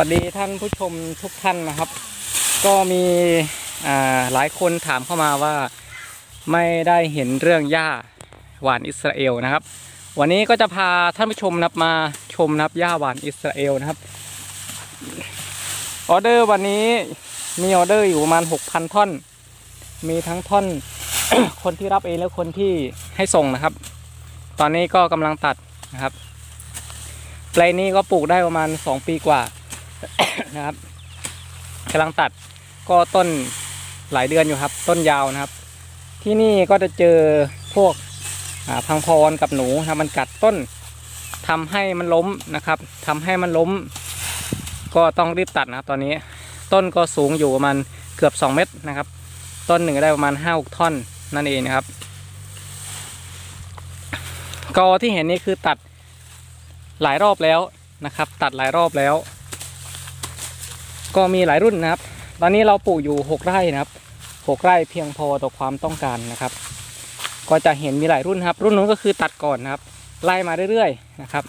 วัสดีท่านผู้ชมทุกท่านนะครับ ก็มีหลายคนถามเข้ามาว่าไม่ได้เห็นเรื่องหญ้าหวานอิสราเอลนะครับ วันนี้ก็จะพาท่านผู้ชมนับมาชมนับหญ้าหวานอิสราเอลนะครับออเดอร์วันนี้มีออเดอร์อยู่ประมาณ 6,000 ท่อน มีทั้งท่อน คนที่รับเองและคนที่ให้ส่งนะครับ ตอนนี้ก็กำลังตัดนะครับแปลงนี้ก็ปลูกได้ประมาณ 2 ปีกว่า นะครับกำลังตัดก็ต้นหลายเดือนอยู่ครับ ต้นยาวนะครับ ที่นี่ก็จะเจอพวกพังพรกับหนูนะมันกัดต้นทำให้มันล้มนะครับทำให้มันล้ม ก็ต้องรีบตัดนะครับ ตอนนี้ต้นก็สูงอยู่ประมาณเกือบ 2 เมตรนะครับ ต้นหนึ่งได้ประมาณ5้าท่อนนั่นเองนะครับกอที่เห็นนี่คือตัดหลายรอบแล้วนะครับ ตัดหลายรอบแล้ว ก็มีหลายรุ่นนะครับ ตอนนี้เราปลูกอยู่ 6 ไร่นะครับ 6 ไร่เพียงพอต่อความต้องการนะครับ ก็จะเห็นมีหลายรุ่นครับ รุ่นนู้นก็คือตัดก่อนนะครับ ไล่มาเรื่อยๆนะครับ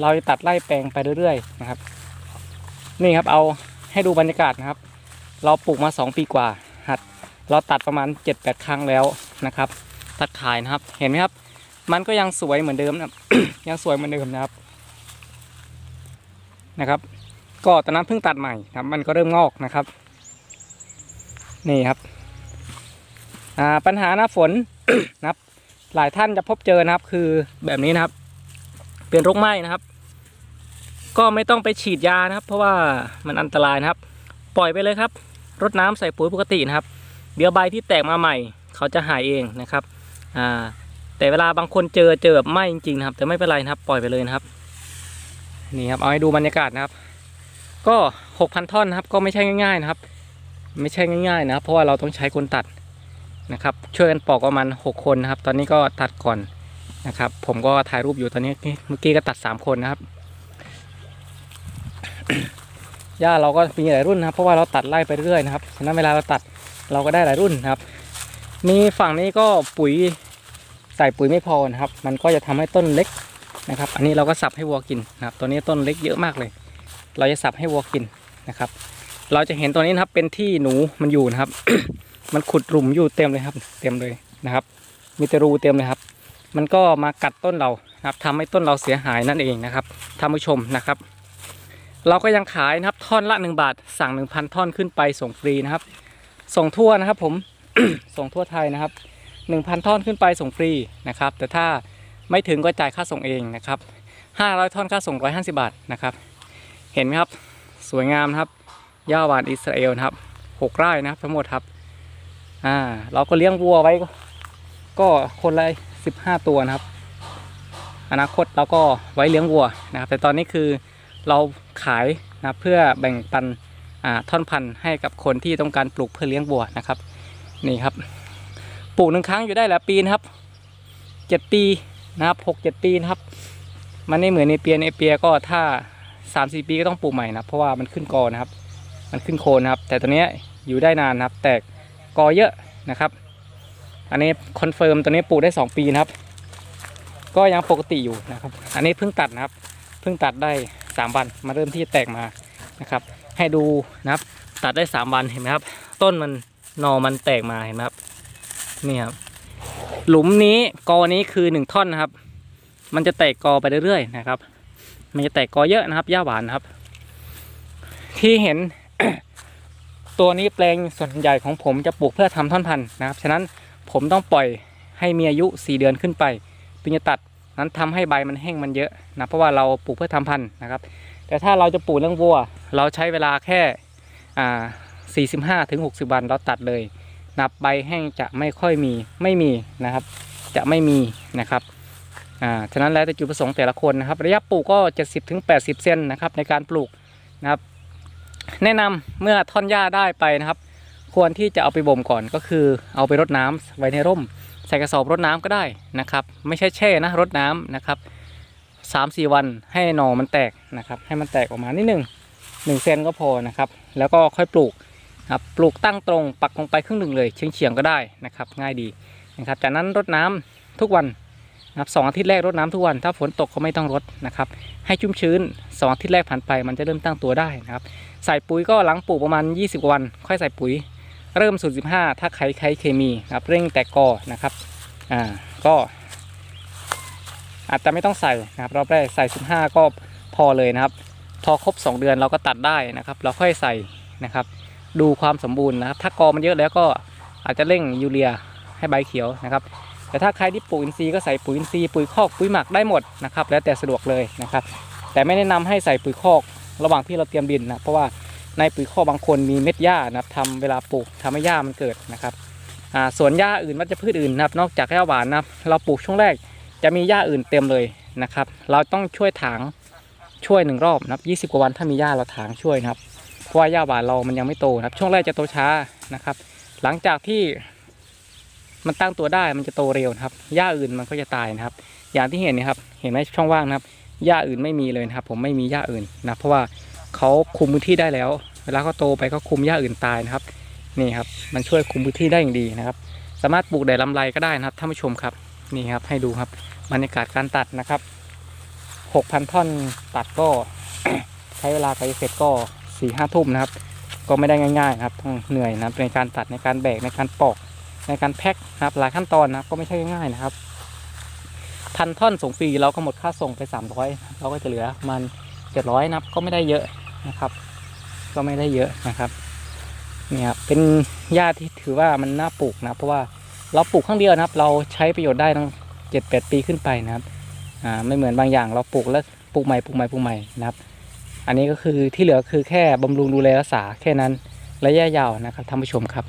เราจะตัดไล่แปลงไปเรื่อยๆนะครับ นี่ครับเอาให้ดูบรรยากาศนะครับ เราปลูกมา 2 ปีกว่าหัด เราตัดประมาณ 7-8 ครั้งแล้วนะครับ ตัดขายนะครับ เห็นไหมครับ มันก็ยังสวยเหมือนเดิมนะยังสวยเหมือนเดิมนะครับนะครับ ก็ตอนนั้นเพิ่งตัดใหม่ครับ มันก็เริ่มงอกนะครับ นี่ครับปัญหาหน้าฝนนะครับ หลายท่านจะพบเจอนะครับ คือแบบนี้นะครับ เป็นโรคไหม้นะครับ ก็ไม่ต้องไปฉีดยานะครับ เพราะว่ามันอันตรายนะครับ ปล่อยไปเลยครับ รดน้ำใส่ปุ๋ยปกตินะครับ เดี๋ยวใบที่แตกมาใหม่ เขาจะหายเองนะครับอ่าแต่เวลาบางคนเจอเจอแบบไหม้จริงๆนะครับ แต่ไม่เป็นไรนะครับ ปล่อยไปเลยนะครับ นี่ครับเอาให้ดูบรรยากาศนะครับ ก็หกพันท่อนนะครับ ก็ไม่ใช่ง่ายๆนะครับ ไม่ใช่ง่ายๆนะครับเพราะว่าเราต้องใช้คนตัดนะครับช่วยกันปอกประมาณหกคนนะครับ ตอนนี้ก็ตัดก่อนนะครับ ผมก็ถ่ายรูปอยู่ตอนนี้เมื่อกี้ก็ตัดสามคนนะครับหญ้าเราก็มีหลายรุ่นนะครับ เพราะว่าเราตัดไล่ไปเรื่อยนะครับฉะนั้นเวลาเราตัดเราก็ได้หลายรุ่นนะครับ มีฝั่งนี้ก็ปุ๋ยใส่ปุ๋ยไม่พอนะครับ มันก็จะทำให้ต้นเล็กนะครับ อันนี้เราก็สับให้วัวกินนะครับตัวนี้ต้นเล็กเยอะมากเลย เราจะสับให้วัวกินนะครับ เราจะเห็นตัวนี้นะครับเป็นที่หนูมันอยู่นะครับ มันขุดหลุมอยู่เต็มเลยครับ เต็มเลยนะครับ มีแต่รูเต็มเลยครับ มันก็มากัดต้นเรานะครับทำให้ต้นเราเสียหายนั่นเองนะครับท่านผู้ชมนะครับ เราก็ยังขายนะครับท่อนละ 1 บาท สั่ง 1,000 ท่อนขึ้นไปส่งฟรีนะครับ ส่งทั่วนะครับผม ส่งทั่วไทยนะครับ 1,000 ท่อนขึ้นไปส่งฟรีนะครับ แต่ถ้าไม่ถึงก็จ่ายค่าส่งเองนะครับ 500 ท่อนค่าส่ง 150 บาทนะครับ เห็นไหมครับ สวยงามครับหญ้าหวานอิสราเอลนะครับ6ไร่นะครับ ทั้งหมดครับอ่าเราก็เลี้ยงวัวไว้ ก็คนละ15ตัวนะครับ อนาคตเราก็ไว้เลี้ยงวัวนะครับ แต่ตอนนี้คือเราขายนะเพื่อแบ่งปันอ่าท่อนพันธุ์ให้กับคนที่ต้องการปลูกเพื่อเลี้ยงวัวนะครับ นี่ครับ ปลูกหนึ่งครั้งอยู่ได้หลายปีนะครับเจ็ดปีนะครับหกเจ็ดปีนะครับ มันไม่เหมือนเนเปียร์ เนเปียร์ก็ถ้า สามสี่ปีก็ต้องปลูกใหม่นะเพราะว่ามันขึ้นกอนะครับ มันขึ้นโคนนะครับ แต่ตัวนี้อยู่ได้นานนะครับ แตกกอเยอะนะครับ อันนี้ confirm ตัวนี้ปลูกได้สองปีนะครับ ก็ยังปกติอยู่นะครับ อันนี้เพิ่งตัดนะครับ เพิ่งตัดได้สามวันมาเริ่มที่แตกมานะครับ ให้ดูนะครับ ตัดได้สามวันเห็นไหมครับ ต้นมันหน่อมันแตกมาเห็นไหมครับนี่ครับหลุมนี้กอนี้คือหนึ่งท่อนนะครับ มันจะแตกกอไปเรื่อยๆนะครับ มันจะแตกกอเยอะนะครับหญ้าหวานนะครับ ที่เห็น ตัวนี้แปลงส่วนใหญ่ของผมจะปลูกเพื่อทำท่อนพันธุ์นะครับฉะนั้นผมต้องปล่อยให้มีอายุ 4 เดือนขึ้นไปถึงจะตัดนั้นทำให้ใบมันแห้งมันเยอะนะเพราะว่าเราปลูกเพื่อทำพันธุ์นะครับ แต่ถ้าเราจะปลูกเรื่องวัว เราใช้เวลาแค่อ่า45ถึง60 วันเราตัดเลยนับใบแห้งจะไม่ค่อยมีไม่มีนะครับ จะไม่มีนะครับ อ่าฉะนั้นแล้วแต่จุดประสงค์แต่ละคนนะครับ ระยะปลูกก็ 70ถึง80เซนนะครับในการปลูกนะครับ แนะนำเมื่อท่อนหญ้าได้ไปนะครับ ควรที่จะเอาไปบ่มก่อนก็คือเอาไปรดน้ำไว้ในร่ม ใส่กระสอบรดน้ำก็ได้นะครับ ไม่ใช่แช่นะรดน้ำนะครับสามสี่วันให้หน่อมันแตกนะครับ ให้มันแตกออกมานิดหนึ่งหนึ่งเซนก็พอนะครับ แล้วก็ค่อยปลูกครับปลูกตั้งตรงปักลงไปครึ่งหนึ่งเลยเฉียงเฉียงๆก็ได้นะครับ ง่ายดีนะครับจากนั้นรดน้ำทุกวัน นะครับสองอาทิตย์แรกรดน้ำทุกวัน ถ้าฝนตกก็ไม่ต้องรดนะครับ ให้ชุ่มชื้นสองอาทิตย์แรกผ่านไปมันจะเริ่มตั้งตัวได้นะครับ ใส่ปุ๋ยก็หลังปลูกประมาณ 20 วัน ค่อยใส่ปุ๋ย เริ่มสูตร15 ถ้าใครใช้เคมีนะครับเร่งแตกกอนะครับอ่าก็ อาจจะไม่ต้องใส่นะครับรอบแรกใส่ 15 ก็พอเลยนะครับ พอครบ 2 เดือนเราก็ตัดได้นะครับ เราค่อยใส่นะครับ ดูความสมบูรณ์นะครับ ถ้ากอมันเยอะแล้วก็อาจจะเร่งยูเรียให้ใบเขียวนะครับ แต่ถ้าใครที่ปลูกอินทรีย์ก็ใส่ปุ๋ยอินทรีย์ปุ๋ยคอกปุ๋ยหมักได้หมดนะครับแล้วแต่สะดวกเลยนะครับแต่ไม่แนะนำให้ใส่ปุ๋ยคอกระหว่างที่เราเตรียมดินนะเพราะว่าในปุ๋ยคอกบางคนมีเม็ดหญ้านะครับทำเวลาปลูกทำให้หญ้ามันเกิดนะครับอ่าส่วนหญ้าอื่นวัชพืชอื่นนะครับนอกจากหญ้าหวานนะครับเราปลูกช่วงแรกจะมีหญ้าอื่นเต็มเลยนะครับเราต้องช่วยถางช่วยหนึ่งรอบนะครับ20กว่าวันถ้ามีหญ้าเราถางช่วยนะครับเพราะว่าหญ้าหวานเรามันยังไม่โตนะครับช่วงแรกจะโตช้านะครับหลังจากที่ มันตั้งตัวได้มันจะโตเร็วนะครับหญ้าอื่นมันก็จะตายนะครับ อย่างที่เห็นนะครับ เห็นไหมช่องว่างนะครับหญ้าอื่นไม่มีเลยนะครับ ผมไม่มีหญ้าอื่นนะเพราะว่าเขาคุมพื้นที่ได้แล้ว เวลาเขาโตไปก็คุมหญ้าอื่นตายนะครับนี่ครับ มันช่วยคุมพื้นที่ได้อย่างดีนะครับ สามารถปลูกได้ลำไรก็ได้นะครับท่านผู้ชมครับนี่ครับให้ดูครับบรรยากาศการตัดนะครับ 6,000 ท่อนตัดก็ ใช้เวลาไปเสร็จก็สี่ห้าทุ่มนะครับ ก็ไม่ได้ง่ายๆนะครับต้องเหนื่อยนะในการตัดในการแบกในการปอก ในการแพ็คนะครับหลายขั้นตอนนะครับก็ไม่ใช่ง่ายนะครับพันท่อนส่งฟรีเราก็หมดค่าส่งไปสามร้อยเราก็จะเหลือมันเจ็ดร้อยนับก็ไม่ได้เยอะนะครับ ก็ไม่ได้เยอะนะครับเนี่ยครับเป็นหญ้าที่ถือว่ามันน่าปลูกนะเพราะว่าเราปลูกครั้งเดียวนะครับ เราใช้ประโยชน์ได้ตั้งเจ็ดแปดปีขึ้นไปนะครับอ่าไม่เหมือนบางอย่างเราปลูกแล้วปลูกใหม่ปลูกใหม่ปลูกใหม่นะครับ อันนี้ก็คือที่เหลือคือแค่บำรุงดูแลรักษาแค่นั้นระยะยาวนะครับท่านผู้ชมครับ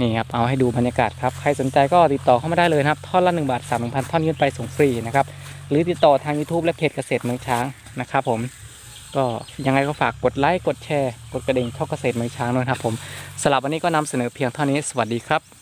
นี่ครับเอาให้ดูบรรยากาศครับใครสนใจก็ติดต่อเข้ามาได้เลยครับท่อนละ1บาท3 0 0 0ท่อนยื่นไปส่งฟรีนะครับหรือติดต่อทาง YouTube และเพจเกษตรเมืองช้างนะครับผมก็ยังไงก็ฝากกดไลค์กดแชร์ กดกระดิ่งช่องเกษตรเมืองช้างด้วยครับผมสำหรับวันนี้ก็นำเสนอเพียงเท่านี้สวัสดีครับ